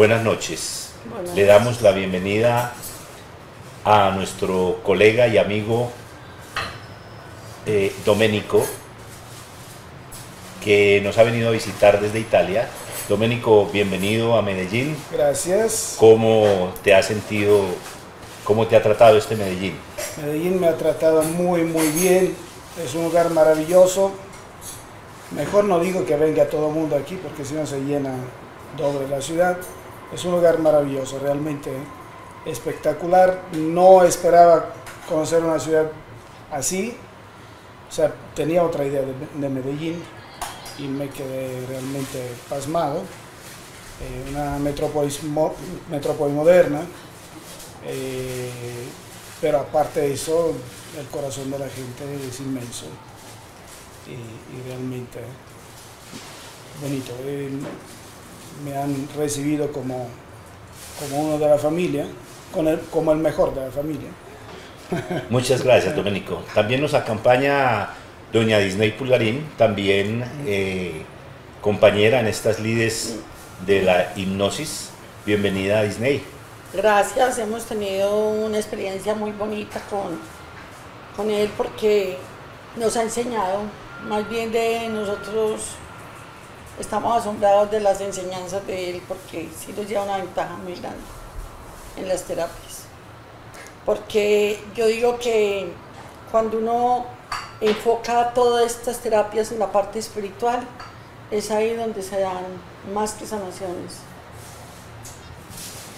Buenas noches. Buenas Le damos la bienvenida a nuestro colega y amigo eh, Domenico, que nos ha venido a visitar desde Italia. Domenico, bienvenido a Medellín. Gracias. ¿Cómo te has sentido? ¿Cómo te ha tratado este Medellín? Medellín me ha tratado muy, muy bien. Es un lugar maravilloso. Mejor no digo que venga todo el mundo aquí porque si no se llena doble la ciudad. Es un lugar maravilloso, realmente espectacular. No esperaba conocer una ciudad así. O sea, tenía otra idea de, de Medellín y me quedé realmente pasmado. Eh, una metrópolis, mo- metrópoli moderna, eh, pero aparte de eso, el corazón de la gente es inmenso y, realmente bonito. Eh, me han recibido como, como uno de la familia, con el- como el mejor de la familia. Muchas gracias, Domenico. También nos acompaña doña Disney Pulgarín, también eh, compañera en estas lides de la hipnosis. Bienvenida, Disney. Gracias, hemos tenido una experiencia muy bonita con, con él porque nos ha enseñado, más bien de nosotros estamos asombrados de las enseñanzas de él porque sí nos lleva una ventaja muy grande en las terapias. Porque yo digo que cuando uno enfoca todas estas terapias en la parte espiritual, es ahí donde se dan más que sanaciones.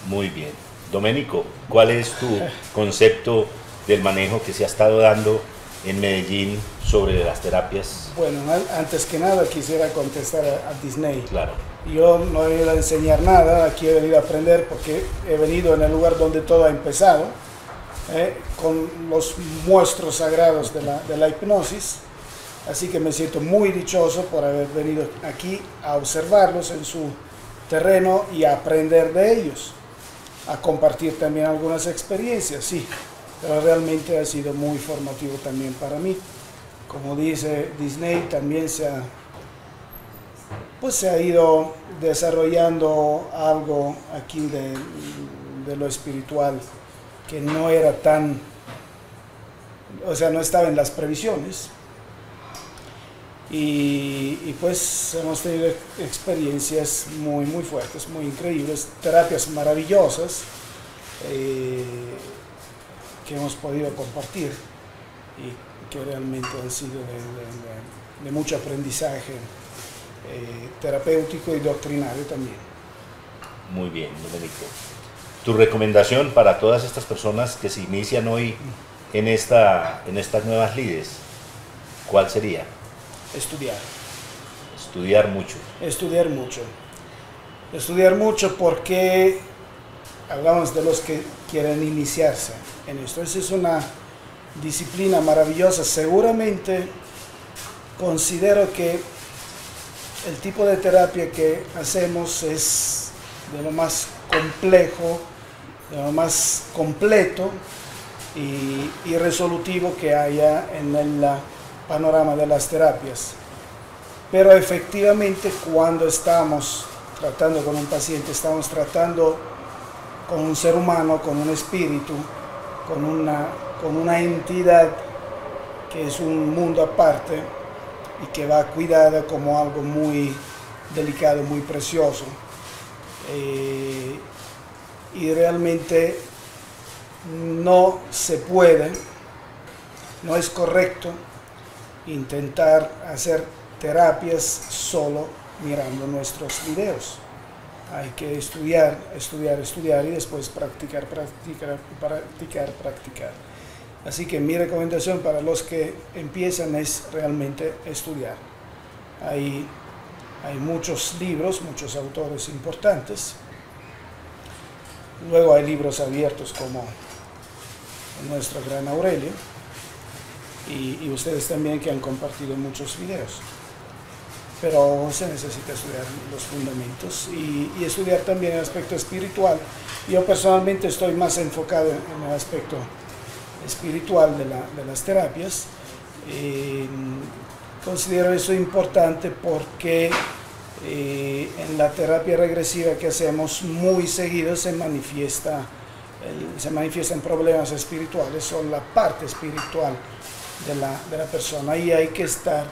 Muy bien. Domenico, ¿cuál es tu concepto del manejo que se ha estado dando en Medellín sobre las terapias? Bueno, an- antes que nada quisiera contestar a, a Disney. Claro, Yo no he venido a enseñar nada, aquí he venido a aprender porque he venido en el lugar donde todo ha empezado, ¿eh? con los monstruos sagrados de la, de la hipnosis. Así que me siento muy dichoso por haber venido aquí a observarlos en su terreno y a aprender de ellos, a compartir también algunas experiencias, sí, pero realmente ha sido muy formativo también para mí. Como dice Disney, también se ha pues se ha ido desarrollando algo aquí de, lo espiritual que no era tan, o sea, no estaba en las previsiones. Y, y pues hemos tenido experiencias muy, muy fuertes, muy increíbles, terapias maravillosas eh, que hemos podido compartir y que realmente han sido de, de- de- de mucho aprendizaje eh, terapéutico y doctrinario también. muy bien, Domenico. Tu recomendación para todas estas personas que se inician hoy en, esta, en estas nuevas lides, ¿cuál sería? Estudiar, Estudiar mucho. estudiar mucho. Estudiar mucho porque hablamos de los que quieren iniciarse en esto. Esa es una disciplina maravillosa. Seguramente considero que el tipo de terapia que hacemos es de lo más complejo, de lo más completo y, y resolutivo que haya en el panorama de las terapias. Pero efectivamente cuando estamos tratando con un paciente, estamos tratando con un ser humano, con un espíritu, con una, con una entidad que es un mundo aparte y que va cuidada como algo muy delicado, muy precioso. Eh, y realmente no se puede, no es correcto intentar hacer terapias solo mirando nuestros videos. Hay que estudiar, estudiar, estudiar y después practicar, practicar, practicar, practicar. Así que mi recomendación para los que empiezan es realmente estudiar. Hay, hay muchos libros, muchos autores importantes. Luego hay libros abiertos como nuestro gran Aurelio y, y ustedes también que han compartido muchos videos. Pero se necesita estudiar los fundamentos y, estudiar también el aspecto espiritual. Yo personalmente estoy más enfocado en el aspecto espiritual de, la- de las terapias. Eh, considero eso importante porque Y en la terapia regresiva que hacemos muy seguido se manifiesta se manifiestan problemas espirituales o la parte espiritual de la, de la persona y hay que estar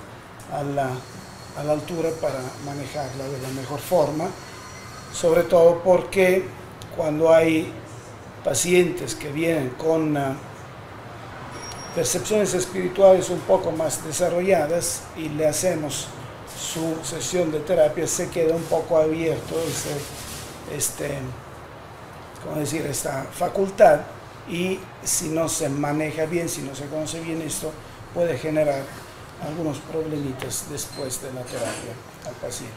a la, a la altura para manejarla de la mejor forma, sobre todo porque cuando hay pacientes que vienen con uh, percepciones espirituales un poco más desarrolladas y le hacemos su sesión de terapia, se queda un poco abierto este, como decir, esta facultad y si no se maneja bien, si no se conoce bien esto, puede generar algunos problemitas después de la terapia al paciente.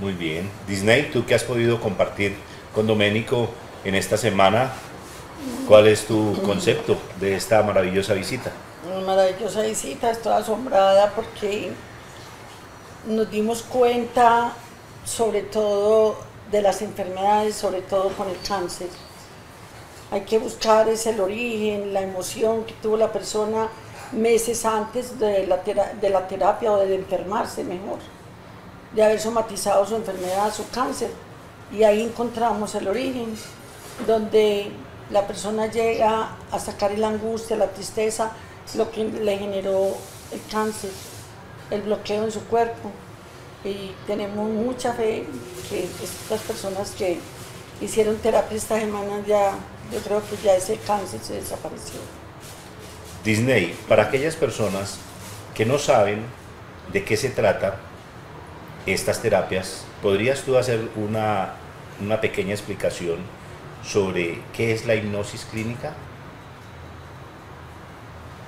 Muy bien. Disney, tú que has podido compartir con Doménico en esta semana, ¿cuál es tu concepto de esta maravillosa visita? Una maravillosa visita, estoy asombrada porque nos dimos cuenta sobre todo de las enfermedades, sobre todo con el cáncer. Hay que buscar ese el origen, la emoción que tuvo la persona meses antes de la, de la terapia o de enfermarse mejor, de haber somatizado su enfermedad, su cáncer. Y ahí encontramos el origen, donde la persona llega a sacar la angustia, la tristeza, lo que le generó el cáncer, el bloqueo en su cuerpo y tenemos mucha fe que estas personas que hicieron terapia esta semana ya, yo creo que ya ese cáncer se desapareció. Disney, para aquellas personas que no saben de qué se trata estas terapias, ¿podrías tú hacer una, una pequeña explicación sobre qué es la hipnosis clínica?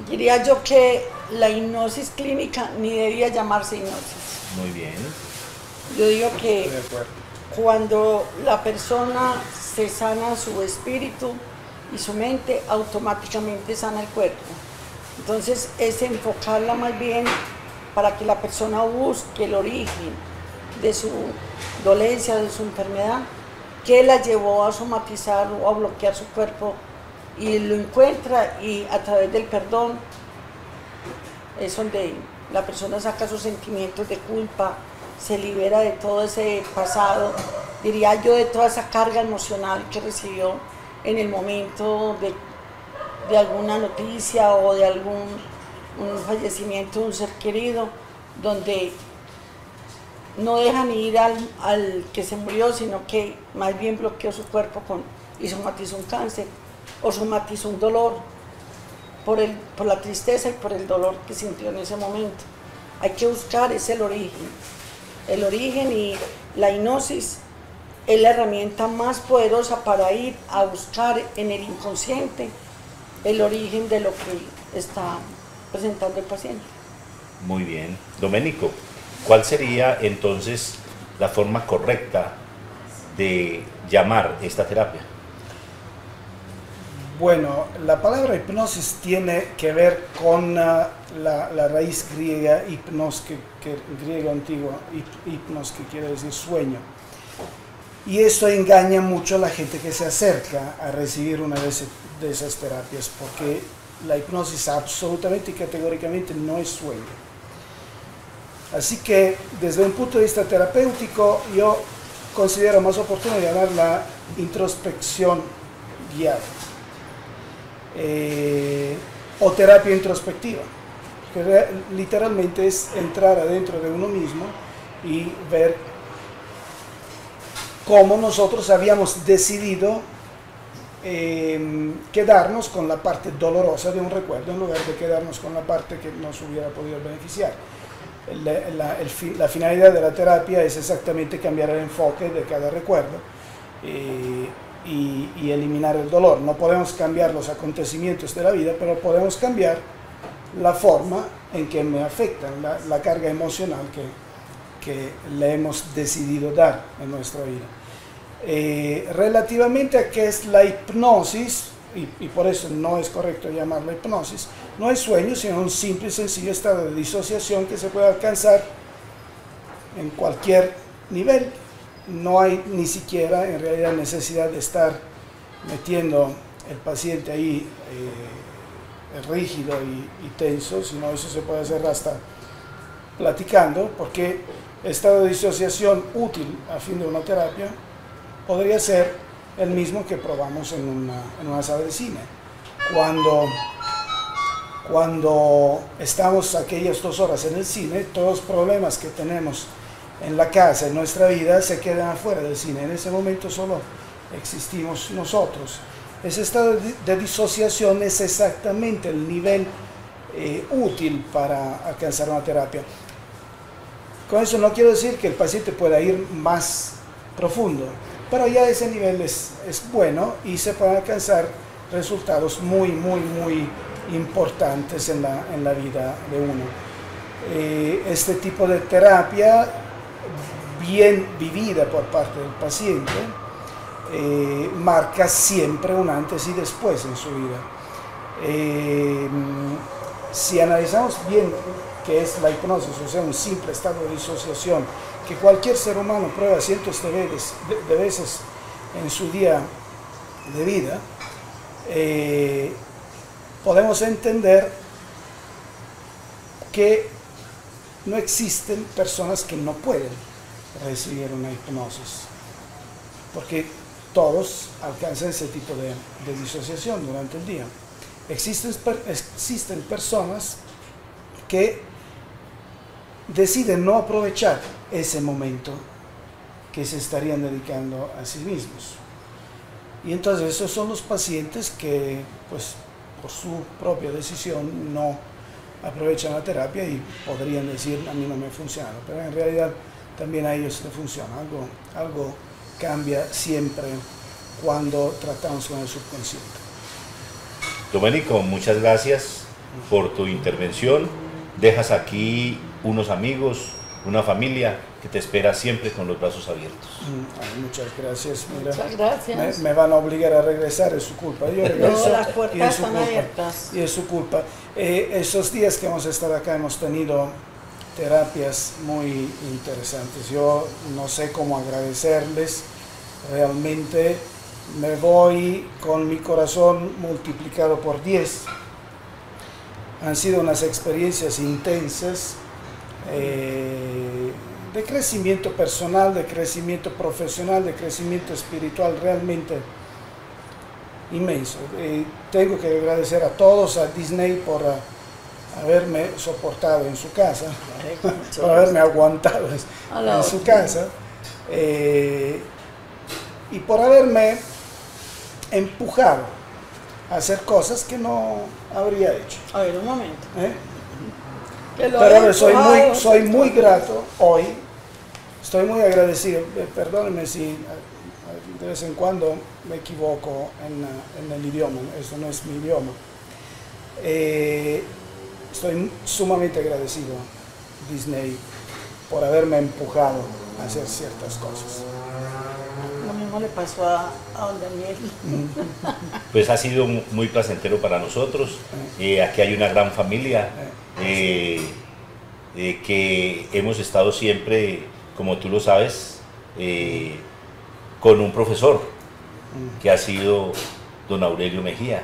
Diría yo que la hipnosis clínica ni debía llamarse hipnosis. Muy bien. Yo digo que cuando la persona se sana su espíritu y su mente, automáticamente sana el cuerpo. Entonces es enfocarla más bien para que la persona busque el origen de su dolencia, de su enfermedad, que la llevó a somatizar o a bloquear su cuerpo y lo encuentra y a través del perdón es donde la persona saca sus sentimientos de culpa, se libera de todo ese pasado, diría yo, de toda esa carga emocional que recibió en el momento de, alguna noticia o de algún un fallecimiento de un ser querido, donde no dejan ir al, al que se murió, sino que más bien bloqueó su cuerpo con, y somatizó un cáncer o somatizó un dolor por, el, por la tristeza y por el dolor que sintió en ese momento. Hay que buscar, es el origen. El origen y la hipnosis es la herramienta más poderosa para ir a buscar en el inconsciente el origen de lo que está presentando el paciente. Muy bien. Doménico, ¿cuál sería entonces la forma correcta de llamar esta terapia? Bueno, la palabra hipnosis tiene que ver con uh, la, raíz griega hipnos, que, griego antiguo, hipnos, que quiere decir sueño. Y esto engaña mucho a la gente que se acerca a recibir una de, esas terapias, porque la hipnosis absolutamente y categóricamente no es sueño. Así que desde un punto de vista terapéutico, yo considero más oportuno llamarla introspección guiada eh, o terapia introspectiva, que literalmente es entrar adentro de uno mismo y ver cómo nosotros habíamos decidido em, quedarnos con la parte dolorosa de un recuerdo en lugar de quedarnos con la parte que nos hubiera podido beneficiar. La, finalidad de la terapia es exactamente cambiar el enfoque de cada recuerdo. Eh, y, eliminar el dolor. No podemos cambiar los acontecimientos de la vida, pero podemos cambiar la forma en que me afectan, la, carga emocional que, que, le hemos decidido dar en nuestra vida. Eh, relativamente a qué es la hipnosis, y, y, por eso no es correcto llamarla hipnosis, no es sueño, sino un simple y sencillo estado de disociación que se puede alcanzar en cualquier nivel. No hay ni siquiera en realidad necesidad de estar metiendo el paciente ahí eh, rígido y, tenso, sino eso se puede hacer hasta platicando, porque estado de disociación útil a fin de una terapia podría ser el mismo que probamos en una, en una sala de cine. Cuando, cuando estamos aquellas dos horas en el cine, todos los problemas que tenemos en la casa, en nuestra vida, se quedan afuera del cine. En ese momento solo existimos nosotros. Ese estado de disociación es exactamente el nivel eh, útil para alcanzar una terapia. Con eso no quiero decir que el paciente pueda ir más profundo, pero ya ese nivel es, es bueno y se pueden alcanzar resultados muy, muy, muy importantes en la, en la vida de uno. Eh, este tipo de terapia bien vivida por parte del paciente eh, marca siempre un antes y después en su vida. Eh, si analizamos bien qué es la hipnosis, o sea, un simple estado de disociación, que cualquier ser humano prueba cientos de veces, de, en su día de vida, eh, podemos entender que no existen personas que no pueden recibir una hipnosis, porque todos alcanzan ese tipo de, de disociación durante el día. Existen, existen personas que deciden no aprovechar ese momento que se estarían dedicando a sí mismos. Y entonces esos son los pacientes que, pues, por su propia decisión no aprovechan la terapia y podrían decir, a mí no me funciona, pero en realidad también a ellos les funciona. Algo, algo cambia siempre cuando tratamos con el subconsciente. Domenico, muchas gracias por tu intervención. Dejas aquí unos amigos, una familia que te espera siempre con los brazos abiertos. Mm, muchas gracias. muchas gracias. Me, van a obligar a regresar, es su culpa. Yo regreso las puertas y es su están culpa. abiertas. Y es su culpa. Eh, esos días que hemos estado acá hemos tenido terapias muy interesantes. Yo no sé cómo agradecerles realmente me voy con mi corazón multiplicado por 10. Han sido unas experiencias intensas eh, de crecimiento personal, de crecimiento profesional, de crecimiento espiritual realmente inmenso. Eh, tengo que agradecer a todos, a Disney por haberme soportado en su casa, por haberme aguantado en su casa eh, y por haberme empujado a hacer cosas que no habría hecho. A ver, un momento. ¿Eh? Pero soy muy, soy muy grato hoy, estoy muy agradecido, eh, perdónenme si eh, de vez en cuando me equivoco en, el idioma, eso no es mi idioma. estoy sumamente agradecido, Disney, por haberme empujado a hacer ciertas cosas. Le pasó a, don Daniel. Pues ha sido muy placentero para nosotros. Eh, aquí hay una gran familia. Eh, eh, que hemos estado siempre, como tú lo sabes, con un profesor que ha sido don Aurelio Mejía,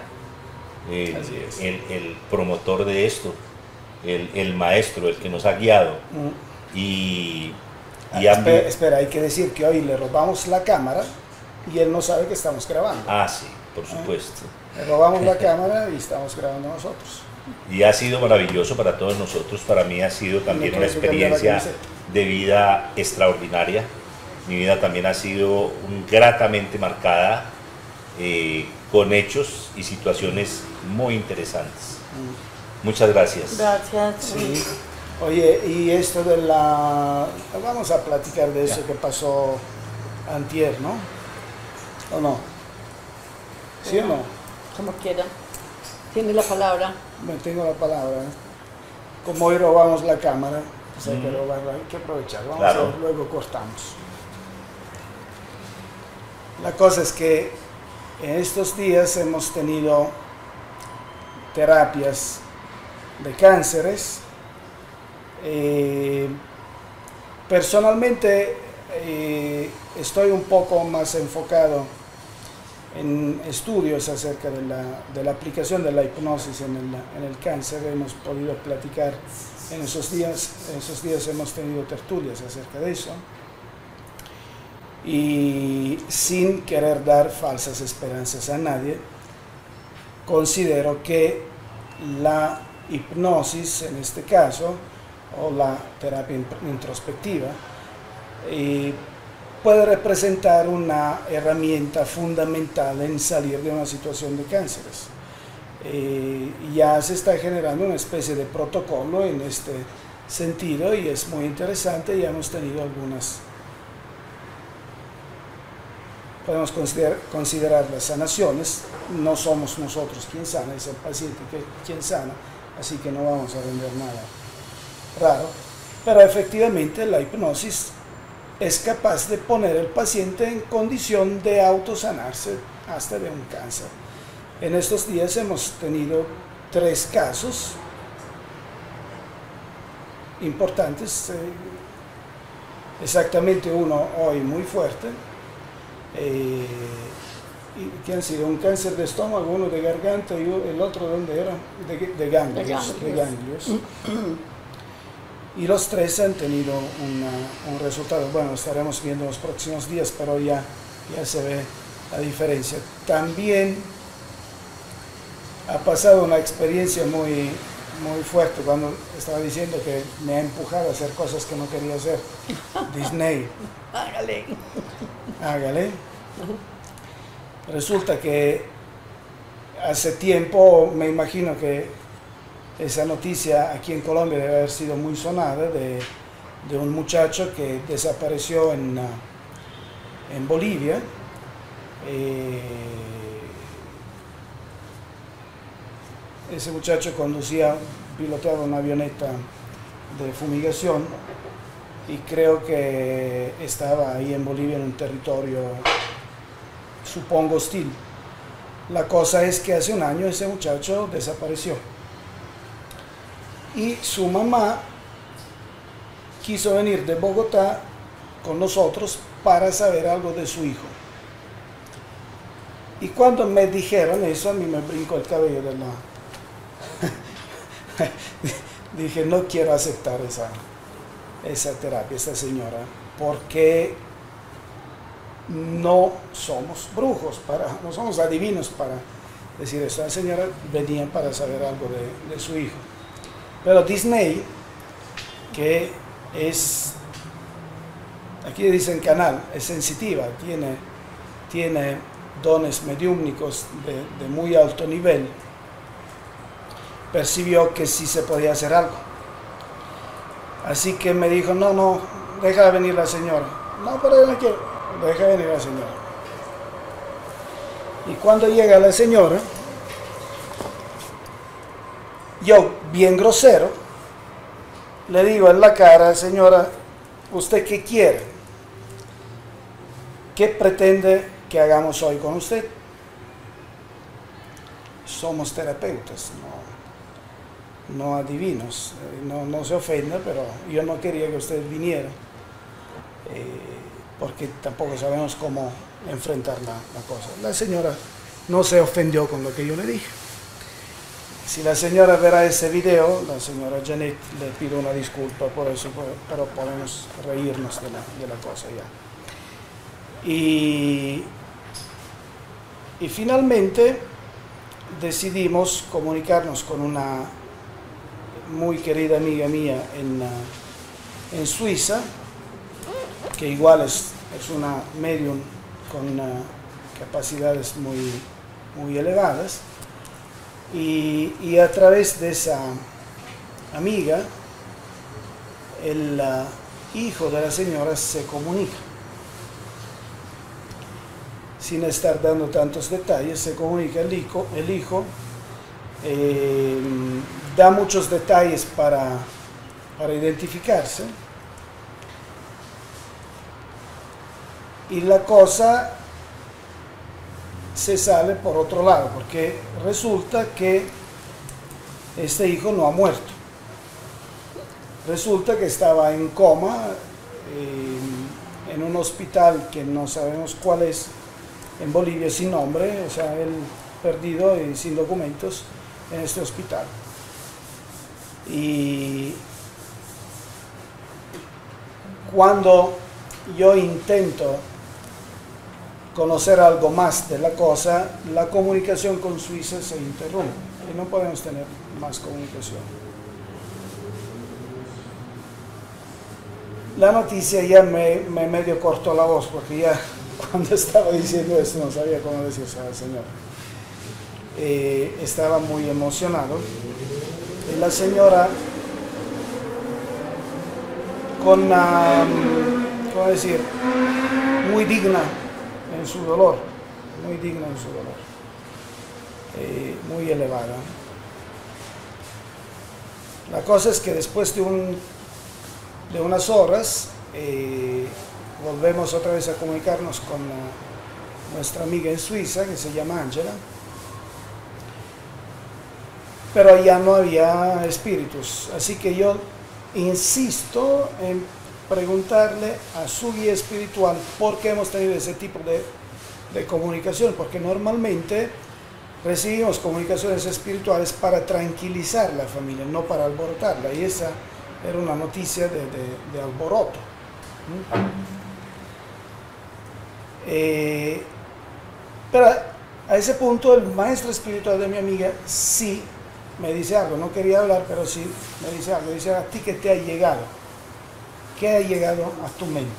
el, promotor de esto, el, maestro, el que nos ha guiado. Y y espera, espera, hay que decir que hoy le robamos la cámara y él no sabe que estamos grabando. Ah, sí, por supuesto. Le robamos la cámara y estamos grabando nosotros. Y ha sido maravilloso para todos nosotros, para mí ha sido también una experiencia de vida extraordinaria. Mi vida también ha sido gratamente marcada eh, con hechos y situaciones muy interesantes. Muchas gracias. Gracias. Oye, y esto de la... Vamos a platicar de eso que pasó antier, ¿no? ¿O no? ¿Sí o no? Como quiera. Tiene la palabra. Me tengo la palabra. Como hoy robamos la cámara, pues hay, que robarla, hay que aprovechar. Vamos a ver, luego cortamos. La cosa es que en estos días hemos tenido terapias de cánceres. Eh, personalmente eh, estoy un poco más enfocado en estudios acerca de la, aplicación de la hipnosis en el, cáncer. Hemos podido platicar en esos días, en esos días hemos tenido tertulias acerca de eso. Y sin querer dar falsas esperanzas a nadie, considero que la hipnosis en este caso, o la terapia introspectiva, eh, puede representar una herramienta fundamental en salir de una situación de cánceres. Eh, ya se está generando una especie de protocolo en este sentido y es muy interesante. Ya hemos tenido algunas, podemos considerar, considerar las sanaciones. No somos nosotros quien sana, es el paciente quien sana, así que no vamos a vender nada raro. Pero efectivamente la hipnosis es capaz de poner al paciente en condición de autosanarse hasta de un cáncer. En estos días hemos tenido tres casos importantes, eh, exactamente uno hoy muy fuerte, eh, y que han sido un cáncer de estómago, uno de garganta y el otro, ¿dónde era? De, ganglios. De ganglios. y los tres han tenido un resultado. Bueno, estaremos viendo los próximos días, pero ya, ya se ve la diferencia. También ha pasado una experiencia muy, muy fuerte cuando estaba diciendo que me ha empujado a hacer cosas que no quería hacer. Disney. Hágale. Hágale. Resulta que hace tiempo, me imagino que esa noticia aquí en Colombia debe haber sido muy sonada de, un muchacho que desapareció en, ah, Bolivia. Eh, ese muchacho conducía, piloteaba una avioneta de fumigación y creo que estaba ahí en Bolivia en un territorio, supongo, hostil. La cosa es que hace un año ese muchacho desapareció y su mamá quiso venir de Bogotá con nosotros para saber algo de su hijo. Y cuando me dijeron eso, a mí me brincó el cabello de la... Dije, no quiero aceptar esa, esa terapia, esa señora, porque no somos brujos, para, no somos adivinos para decir eso. La señora venía para saber algo de su hijo. Pero Disney, que es, aquí dicen canal, es sensitiva, tiene, tiene dones mediúmnicos de, muy alto nivel, percibió que sí se podía hacer algo. Así que me dijo, no, no, deja venir la señora. No, pero yo no quiero, deja venir la señora. Y cuando llega la señora, yo, bien grosero, le digo en la cara, señora, ¿usted qué quiere? ¿Qué pretende que hagamos hoy con usted? Somos terapeutas, no, no adivinos. Eh, no, no, se ofenda, pero yo no quería que usted viniera, eh, porque tampoco sabemos cómo enfrentar la, la cosa. La señora no se ofendió con lo que yo le dije. Si la señora verá ese video, la señora Janet le pido una disculpa por eso, pero podemos reírnos de la, cosa ya. Y, finalmente decidimos comunicarnos con una muy querida amiga mía en, en Suiza, que igual es, es una medium con capacidades muy, muy elevadas y, a través de esa amiga, el hijo de la señora se comunica. Sin estar dando tantos detalles, se comunica el hijo, el hijo eh, da muchos detalles para, para identificarse. Y la cosa se sale por otro lado, porque resulta que este hijo no ha muerto. Resulta que estaba en coma en un hospital que no sabemos cuál es, en Bolivia sin nombre, o sea, él perdido y sin documentos en este hospital. Y cuando yo intento conocer algo más de la cosa, la comunicación con Suiza se interrumpe y no podemos tener más comunicación. La noticia ya me, medio cortó la voz porque ya cuando estaba diciendo eso no sabía cómo decirse al Señor. Eh, estaba muy emocionado y la señora con, ¿cómo decir? Muy digna en su dolor, muy digna en su dolor, eh, muy elevada. La cosa es que después de, un, de unas horas eh, volvemos otra vez a comunicarnos con nuestra amiga en Suiza que se llama Angela, pero ya no había espíritus, así que yo insisto en preguntarle a su guía espiritual por qué hemos tenido ese tipo de, comunicación, porque normalmente recibimos comunicaciones espirituales para tranquilizar la familia, no para alborotarla, y esa era una noticia de, alboroto. Eh, pero a ese punto el maestro espiritual de mi amiga sí me dice algo, no quería hablar, pero sí me dice algo, dice a ti que te ha llegado, ¿qué ha llegado a tu mente?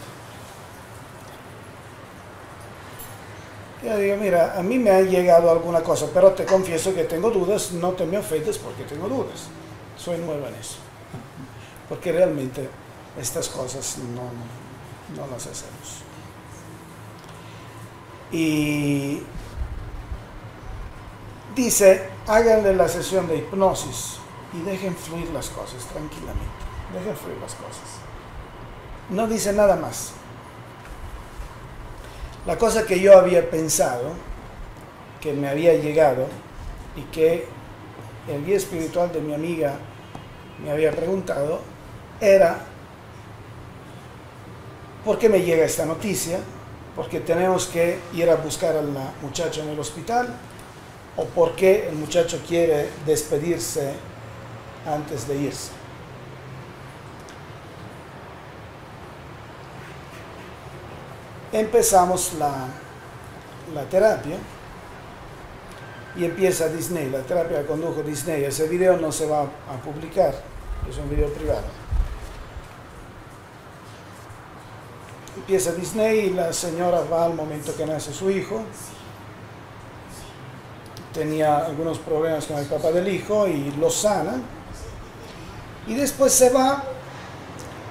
Yo digo, mira, a mí me ha llegado alguna cosa, pero te confieso que tengo dudas, no te me ofendes porque tengo dudas, soy nueva en eso, porque realmente estas cosas no, no las hacemos. Y dice, háganle la sesión de hipnosis y dejen fluir las cosas tranquilamente. Dejen fluir las cosas. No dice nada más. La cosa que yo había pensado, que me había llegado y que el guía espiritual de mi amiga me había preguntado, era, ¿por qué me llega esta noticia? Porque tenemos que ir a buscar a la muchacha en el hospital o por qué el muchacho quiere despedirse antes de irse. Empezamos la, terapia y empieza Disney, la terapia que condujo Disney. Ese video no se va a publicar, es un video privado. Empieza Disney y la señora va al momento que nace su hijo tenía algunos problemas con el papá del hijo y lo sana. Y después se va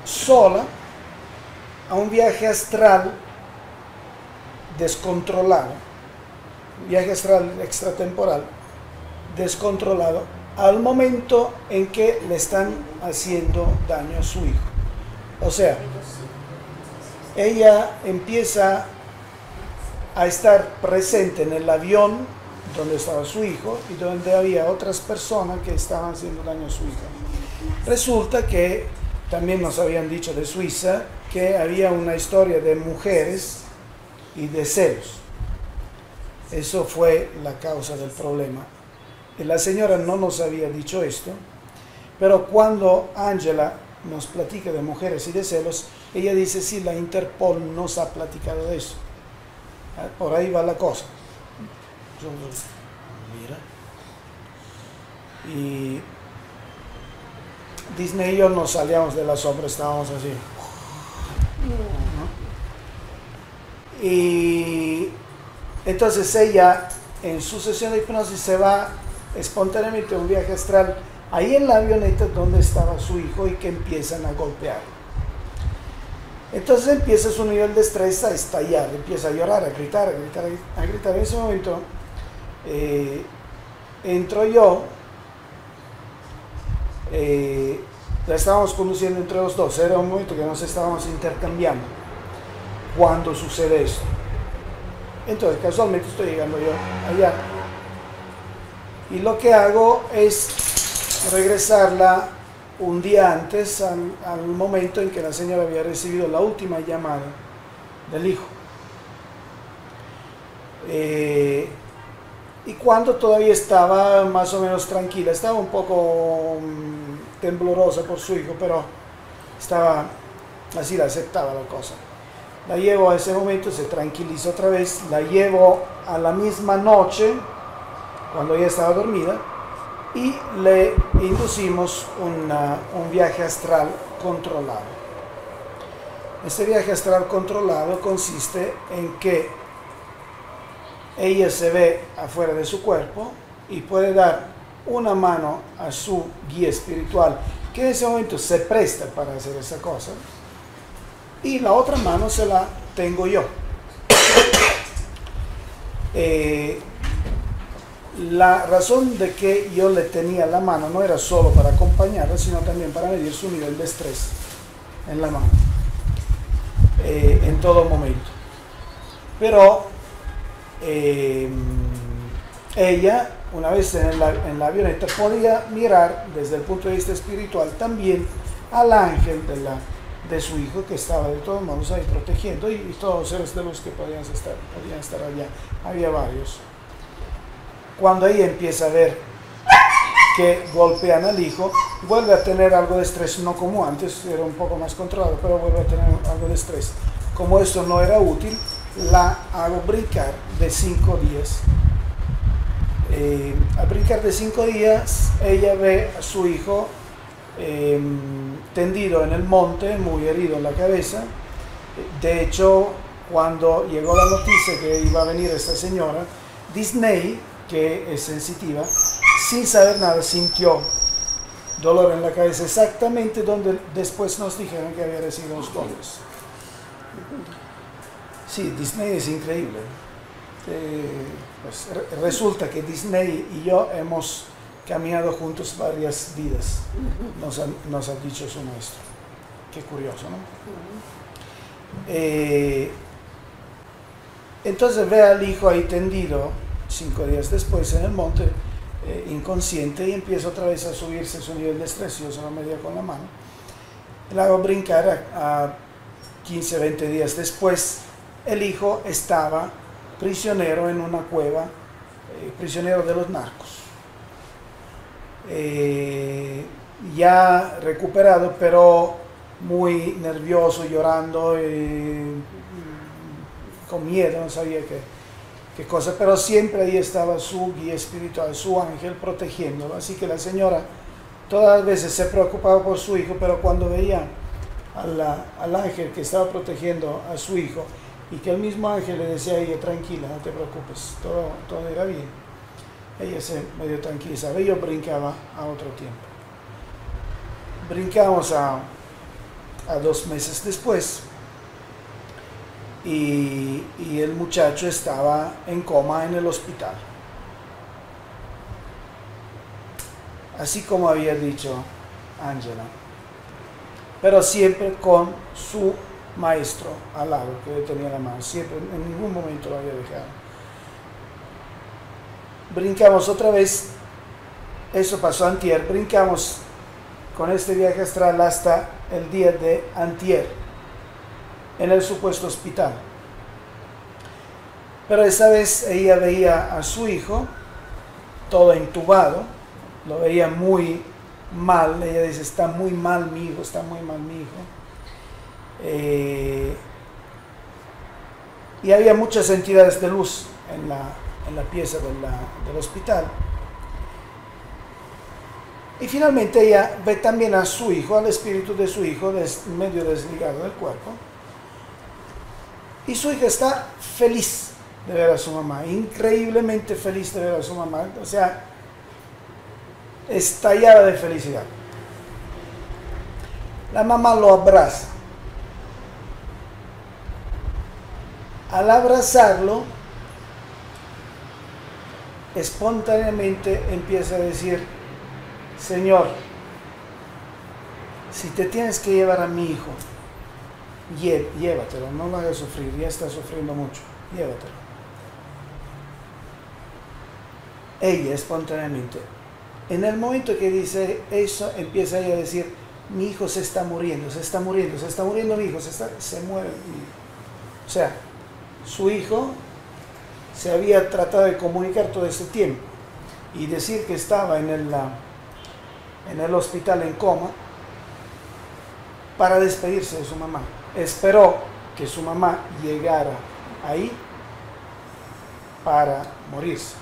sola a un viaje astral descontrolado, viaje astral extratemporal descontrolado, al momento en que le están haciendo daño a su hijo. O sea, ella empieza a estar presente en el avión donde estaba su hijo y donde había otras personas que estaban haciendo daño a su hijo. Resulta que también nos habían dicho de Suiza que había una historia de mujeres y de celos. Eso fue la causa del problema. Y la señora no nos había dicho esto, pero cuando Angela nos platica de mujeres y de celos, ella dice, sí, la Interpol nos ha platicado de eso. Por ahí va la cosa mira. Y Disney y yo nos salíamos de la sombra, estábamos así. Y entonces ella en su sesión de hipnosis se va espontáneamente a un viaje astral ahí en la avioneta donde estaba su hijo y que empiezan a golpear. Entonces empieza su nivel de estrés a estallar, empieza a llorar, a gritar, a gritar, a gritar. En ese momento eh, entro yo, eh, la estábamos conduciendo entre los dos, era un momento que nos estábamos intercambiando cuando sucede esto. Entonces, casualmente estoy llegando yo allá. Y lo que hago es regresarla un día antes al, momento en que la señora había recibido la última llamada del hijo. Eh, y cuando todavía estaba más o menos tranquila, estaba un poco mm, temblorosa por su hijo, pero estaba así, la aceptaba la cosa. La llevo a ese momento, se tranquiliza otra vez, la llevo a la misma noche, cuando ella estaba dormida, y le inducimos un viaje astral controlado. Este viaje astral controlado consiste en que ella se ve afuera de su cuerpo y puede dar una mano a su guía espiritual, que en ese momento se presta para hacer esa cosa, y la otra mano se la tengo yo. Eh, la razón de que yo le tenía la mano no era solo para acompañarla, sino también para medir su nivel de estrés en la mano, eh, en todo momento. Pero eh, ella, una vez en la, en la, avioneta, podía mirar desde el punto de vista espiritual también al ángel de, la, de su hijo que estaba de todos modos ahí protegiendo y, todos los seres de los que podían estar, podían estar allá. Había varios. Cuando ella empieza a ver que golpean al hijo, vuelve a tener algo de estrés, no como antes, era un poco más controlado, pero vuelve a tener algo de estrés. Como esto no era útil, la hago brincar de cinco días. Eh, brincar de cinco días, ella ve a su hijo em, tendido en el monte, muy herido en la cabeza. De hecho, cuando llegó la noticia que iba a venir esta señora, Disney, que es sensitiva, sin saber nada, sintió dolor en la cabeza, exactamente donde después nos dijeron que había recibido los golpes. Sí, Disney es increíble. Eh, pues, resulta que Disney y yo hemos caminado juntos varias vidas, nos ha, nos ha dicho su maestro. Qué curioso, ¿no? Eh, entonces ve al hijo ahí tendido, cinco días después en el monte, eh, inconsciente, y empieza otra vez a subirse su nivel de estrés, yo se lo medía con la mano. Le hago brincar a, a 15, 20 días después el hijo estaba prisionero en una cueva, eh, prisionero de los narcos. Eh, ya recuperado, pero muy nervioso, llorando, mm, con miedo, no sabía qué, qué cosa, pero siempre ahí estaba su guía espiritual, su ángel protegiéndolo. Así que la señora todas las veces se preocupaba por su hijo, pero cuando veía al ángel que estaba protegiendo a su hijo, y que el mismo ángel le decía a ella, tranquila, no te preocupes, todo, todo irá bien. Ella se medio tranquilizaba, yo brincaba a otro tiempo. Brincamos a, a dos meses después y, y el muchacho estaba en coma en el hospital. Así como había dicho Angela, pero siempre con su maestro al lado que le tenía la mano, siempre, en ningún momento lo había dejado. Brincamos otra vez, eso pasó antier, brincamos con este viaje astral hasta el día de antier, en el supuesto hospital. Pero esa vez ella veía a su hijo, todo intubado, lo veía muy mal, ella dice, está muy mal mi hijo, está muy mal mi hijo eh, y había muchas entidades de luz en la, en la pieza del hospital. Y finalmente ella ve también a su hijo, al espíritu de su hijo, medio desligado del cuerpo. Y su hija está feliz de ver a su mamá, increíblemente feliz de ver a su mamá. O sea, estallada de felicidad. La mamá lo abraza Al abrazarlo, espontáneamente empieza a decir, Señor, si te tienes que llevar a mi hijo, llévatelo, no lo hagas sufrir, ya está sufriendo mucho, llévatelo. Ella espontáneamente. En el momento que dice eso, empieza ella a decir, mi hijo se está muriendo, se está muriendo, se está muriendo mi hijo, se, se muere. O sea, su hijo se había tratado de comunicar todo este tiempo y decir que estaba en el, en el hospital en coma para despedirse de su mamá. Esperó que su mamá llegara ahí para morirse,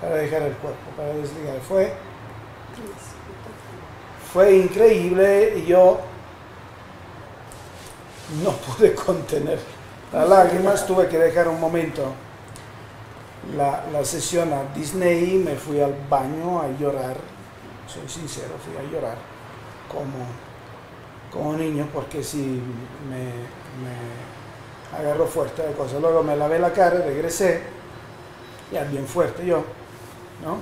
para dejar el cuerpo, para desligar. Fue, fue increíble y yo no pude contener las lágrimas, tuve que dejar un momento la, la, sesión a Disney, me fui al baño a llorar, soy sincero, fui a llorar como, como niño porque si me, me agarró fuerte de cosas. Luego me lavé la cara, regresé, ya bien fuerte yo, ¿no?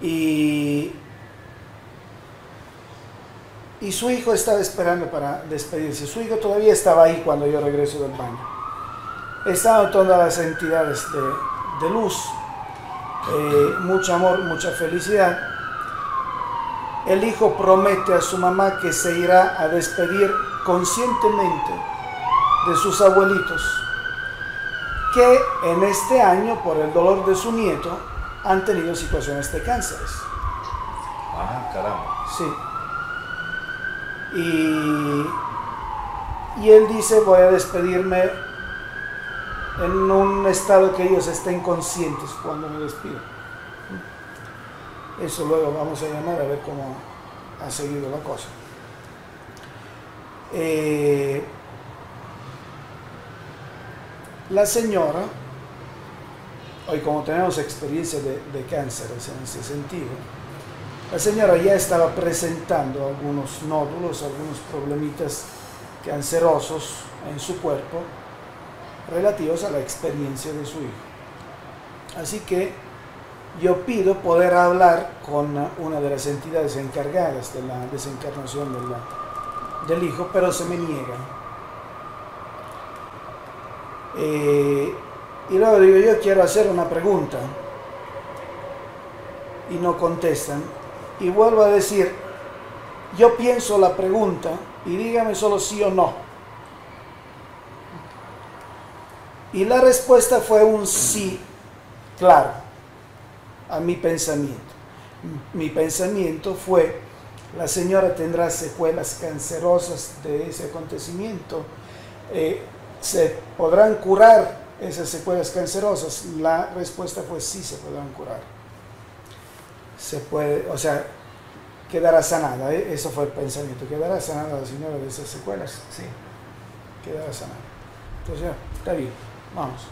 Y, y su hijo estaba esperando para despedirse. Su hijo todavía estaba ahí cuando yo regreso del baño. Estaban todas las entidades de, de luz, eh, mucho amor, mucha felicidad. El hijo promete a su mamá que se irá a despedir conscientemente de sus abuelitos, que en este año, por el dolor de su nieto, han tenido situaciones de cánceres. Ah, caramba. Sí. Y, y él dice, voy a despedirme en un estado que ellos estén conscientes cuando me despido. Eso luego vamos a llamar a ver cómo ha seguido la cosa. Eh, la señora, hoy como tenemos experiencia de, de cánceres en ese sentido, la señora ya estaba presentando algunos nódulos, algunos problemitas cancerosos en su cuerpo relativos a la experiencia de su hijo. Así que yo pido poder hablar con una de las entidades encargadas de la desencarnación del hijo, pero se me niegan. Eh, y luego digo, yo quiero hacer una pregunta. Y no contestan. Y vuelvo a decir, yo pienso la pregunta y dígame solo sí o no. Y la respuesta fue un sí, claro, a mi pensamiento. Mi pensamiento fue, la señora tendrá secuelas cancerosas de ese acontecimiento. Eh, ¿Se podrán curar esas secuelas cancerosas? La respuesta fue sí se podrán curar. Se puede, o sea, quedará sanada, ¿eh? eso fue el pensamiento, quedará sanada la señora de esas secuelas, sí, quedará sanada. Entonces, ya, está bien, vamos.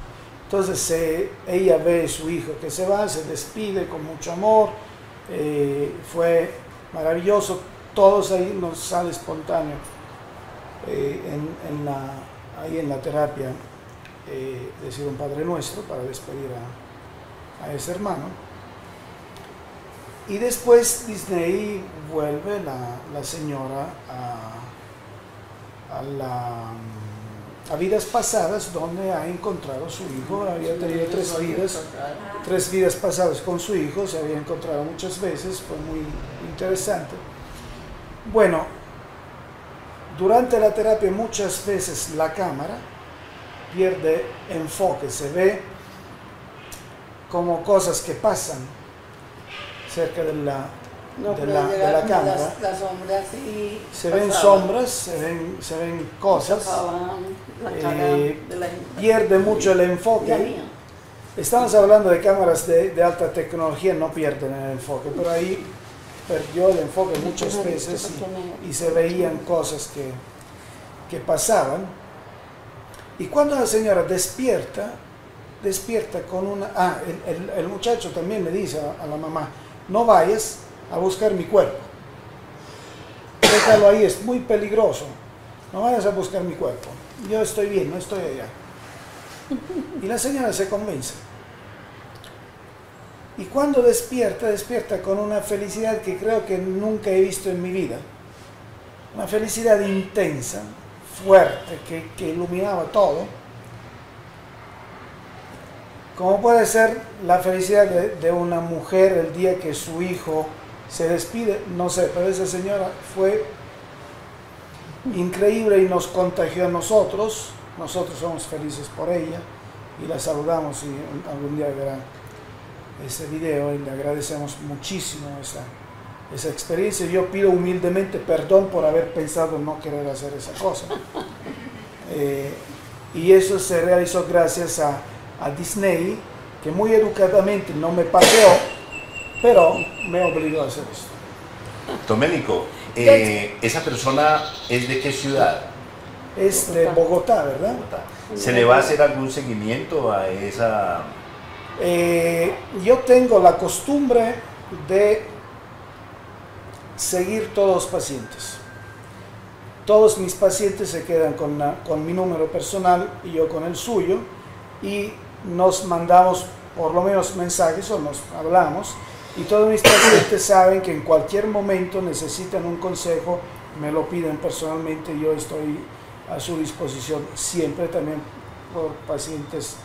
Entonces eh, ella ve a su hijo que se va, se despide con mucho amor, eh, fue maravilloso, todos ahí nos sale espontáneo eh, ahí en la terapia decir un Padre Nuestro para despedir a, ese hermano. Y después Disney vuelve la, señora a, la, a vidas pasadas donde ha encontrado a su hijo, había tenido tres vidas, tres vidas pasadas con su hijo, se había encontrado muchas veces, fue muy interesante. Bueno, durante la terapia muchas veces la cámara pierde enfoque, se ve como cosas que pasan cerca de la, No, de la, de la cámara. Las, las sombras y Se ven sombras, se ven, se ven cosas, Eh, pierde mucho el enfoque. Estamos hablando de cámaras de, de alta tecnología, no pierden el enfoque, pero ahí perdió el enfoque muchas veces y, y se veían cosas que, que pasaban. Y cuando la señora despierta, despierta con una... Ah, el, el- el muchacho también le dice a, a la mamá, no vayas a buscar mi cuerpo. Déjalo ahí, es muy peligroso. No vayas a buscar mi cuerpo. Yo estoy bien, no estoy allá. Y la señora se convence. Y cuando despierta, despierta con una felicidad que creo que nunca he visto en mi vida. Una felicidad intensa, fuerte, que, que iluminaba todo. Como puede ser la felicidad de, de una mujer el día que su hijo se despide, no sé, pero esa señora fue increíble y nos contagió a nosotros. Nosotros somos felices por ella y la saludamos y algún día verá ese video y le agradecemos muchísimo esa, esa experiencia. Yo pido humildemente perdón por haber pensado no querer hacer esa cosa. Eh, y eso se realizó gracias a, a, Disney, que muy educadamente no me paseó, pero me obligó a hacer esto. Doménico, eh, ¿esa persona es de qué ciudad? Es de Bogotá, ¿verdad? ¿Se le va a hacer algún seguimiento a esa eh, yo tengo la costumbre de seguir todos los pacientes. Todos mis pacientes se quedan con, con mi número personal y yo con el suyo y nos mandamos por lo menos mensajes o nos hablamos y todos mis pacientes saben que en cualquier momento necesitan un consejo, me lo piden personalmente, yo estoy a su disposición siempre también por pacientes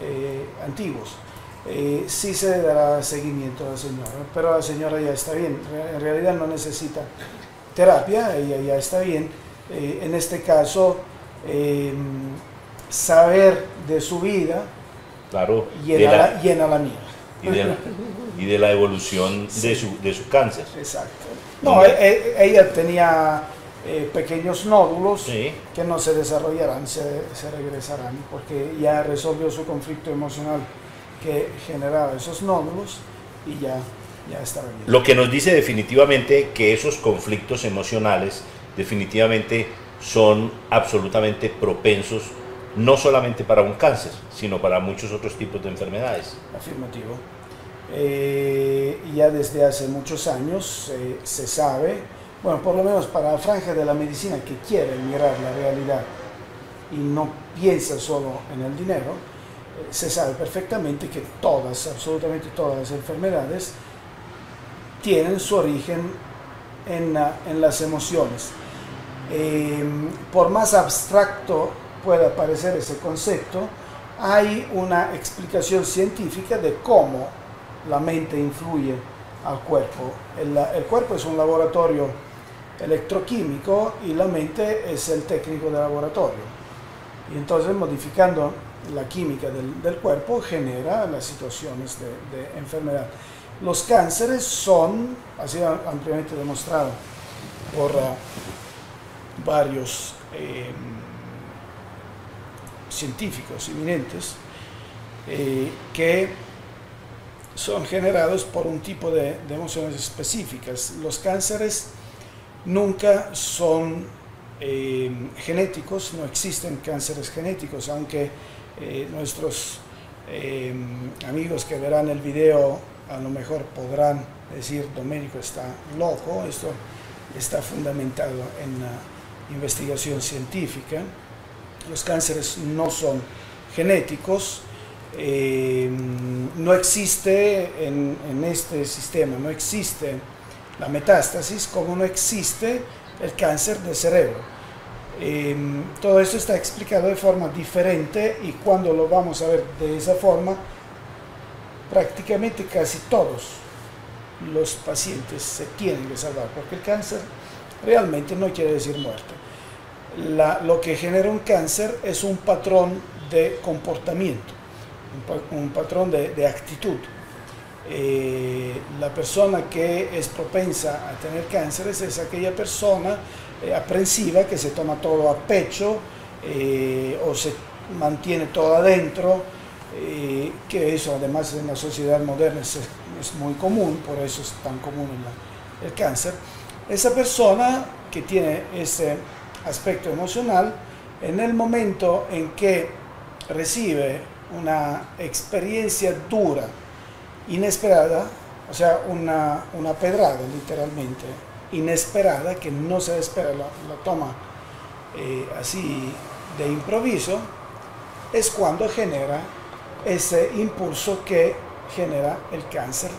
eh, antiguos eh, sí se dará seguimiento a la señora, pero la señora ya está bien, en realidad no necesita terapia, ella ya está bien. Eh, en este caso, em, saber de su vida claro, llena, la, llena la mía. Y de la, evolución de, su, de su cáncer. Exacto. No, e, e, ella tenía eh, pequeños nódulos que no se desarrollarán, se, se regresarán, porque ya resolvió su conflicto emocional que generaba esos nódulos y ya, ya estaba bien. Lo que nos dice definitivamente que esos conflictos emocionales definitivamente son absolutamente propensos no solamente para un cáncer, sino para muchos otros tipos de enfermedades. Afirmativo. Eh, ya desde hace muchos años eh, se sabe, bueno, por lo menos para la franja de la medicina que quiere mirar la realidad y no piensa solo en el dinero, se sabe perfectamente que todas, absolutamente todas las enfermedades tienen su origen en, en las emociones. Em, por más abstracto pueda parecer ese concepto, hay una explicación científica de cómo la mente influye al cuerpo. El, el, cuerpo es un laboratorio electroquímico y la mente es el técnico de laboratorio. Y entonces modificando la química del, cuerpo genera las situaciones de, enfermedad. Los cánceres son, sido ampliamente demostrado por ah, varios em, científicos eminentes, eh, que son generados por un tipo de, emociones específicas. Los cánceres nunca son em, genéticos, no existen cánceres genéticos, aunque eh, nuestros eh, amigos que verán el video a lo mejor podrán decir Domenico está loco, esto está fundamentado en la investigación científica. Los cánceres no son genéticos, eh, no existe en, en, este sistema, no existe la metástasis como no existe el cáncer de cerebro. Em, todo esto está explicado de forma diferente y cuando lo vamos a ver de esa forma, prácticamente casi todos los pacientes se tienen que salvar, porque el cáncer realmente no quiere decir muerte. lo que genera un cáncer es un patrón de comportamiento, un, patrón de, actitud. Eh, la persona que es propensa a tener cánceres es aquella persona eh, aprensiva que se toma todo a pecho eh, o se mantiene todo adentro, eh, que eso además en la sociedad moderna es, muy común, por eso es tan común el cáncer. Esa persona que tiene ese aspecto emocional, en el momento en que recibe una experiencia dura, inesperada, o sea, una, una pedrada literalmente, inesperada, que no se espera, la, toma eh, así de improviso, es cuando genera ese impulso que genera el cáncer.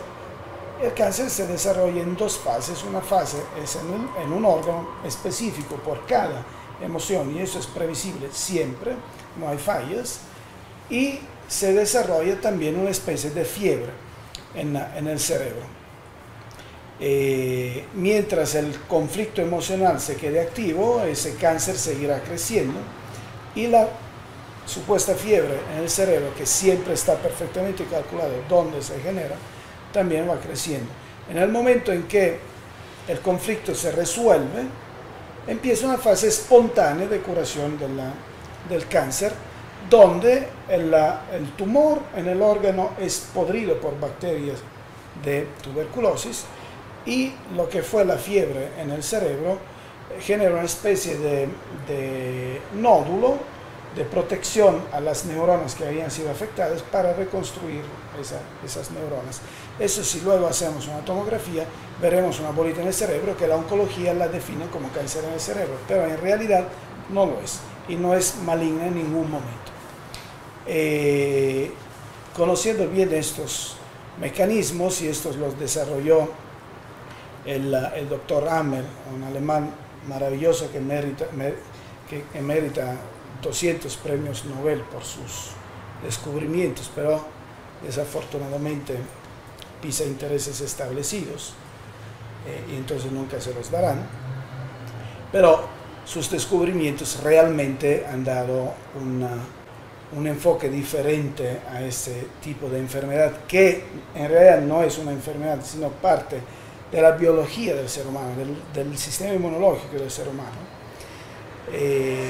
El cáncer se desarrolla en dos fases. Una fase es en un, en un órgano específico por cada emoción y eso es previsible siempre, no hay fallas. Y se desarrolla también una especie de fiebre en, el cerebro. Eh, mientras el conflicto emocional se quede activo, ese cáncer seguirá creciendo y la supuesta fiebre en el cerebro, que siempre está perfectamente calculado dónde se genera, también va creciendo. En el momento en que el conflicto se resuelve, empieza una fase espontánea de curación del cáncer, donde el, tumor en el órgano es podrido por bacterias de tuberculosis y lo que fue la fiebre en el cerebro genera una especie de, de nódulo de protección a las neuronas que habían sido afectadas para reconstruir esas neuronas. Eso si luego hacemos una tomografía, veremos una bolita en el cerebro que la oncología la define como cáncer en el cerebro, pero en realidad no lo es y no es maligna en ningún momento. Eh, conociendo bien estos mecanismos, y estos los desarrolló el, doctor Hammer, un alemán maravilloso que merita, que emerita 200 premios Nobel por sus descubrimientos, pero desafortunadamente pisa intereses establecidos eh, y entonces nunca se los darán. Pero sus descubrimientos realmente han dado un enfoque diferente a este tipo de enfermedad, que en realidad no es una enfermedad, sino parte de la biología del ser humano, del, sistema inmunológico del ser humano. Eh,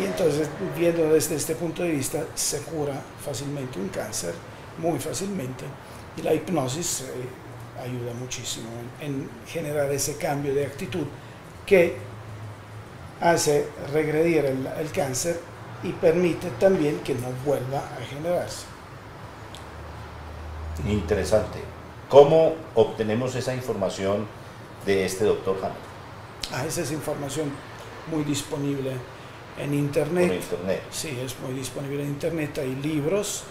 y entonces, viendo desde este punto de vista, se cura fácilmente un cáncer, muy fácilmente, y la hipnosis eh, ayuda muchísimo en, generar ese cambio de actitud que hace regredir el cáncer y permite también que no vuelva a generarse. Interesante. ¿Cómo obtenemos esa información de este doctor Hammer? Ah, esa es información muy disponible en internet. internet. Sí, es muy disponible en internet. Hay libros.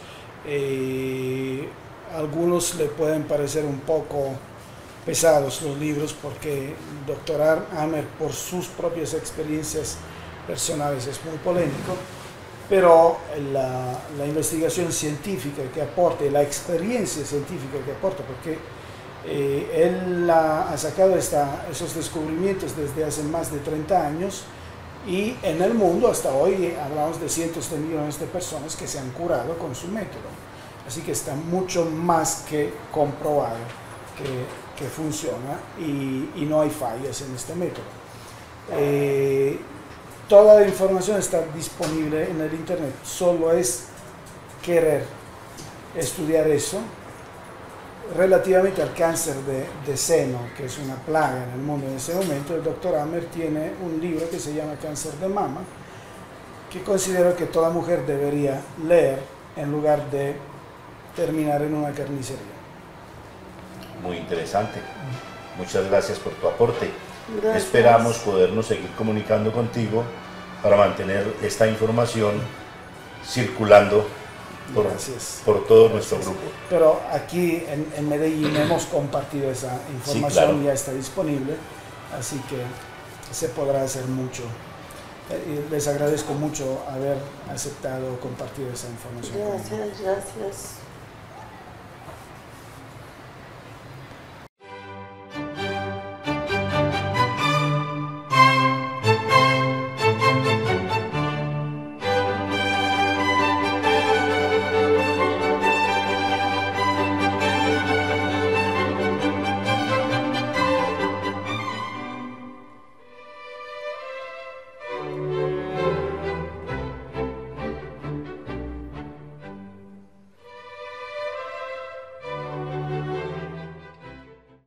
Eh, algunos le pueden parecer un poco pesados los libros porque el doctor Hammer por sus propias experiencias personales es muy polémico, pero la, investigación científica que aporta la experiencia científica que aporta, porque eh, él ha sacado esta, esos descubrimientos desde hace más de 30 años y en el mundo hasta hoy hablamos de cientos de millones de personas que se han curado con su método. Así que está mucho más que comprobado que, funciona y, y, no hay fallas en este método. Eh, toda la información está disponible en el Internet, solo es querer estudiar eso relativamente al cáncer de, seno, que es una plaga en el mundo en ese momento, el doctor Hammer tiene un libro que se llama Cáncer de mama, que considero que toda mujer debería leer en lugar de terminar en una carnicería. Muy interesante. Muchas gracias por tu aporte. Esperamos podernos seguir comunicando contigo para mantener esta información circulando por, por todo nuestro grupo. Pero aquí en, en Medellín hemos compartido esa información, Sí, claro. ya está disponible, así que se podrá hacer mucho. Eh, Les agradezco mucho haber aceptado compartir esa información. Gracias, gracias.